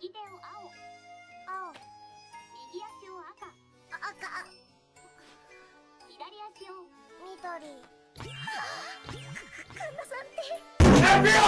右手を青。青。右足を赤。あ赤。左足を。緑。はあかかんさんって。やめろよ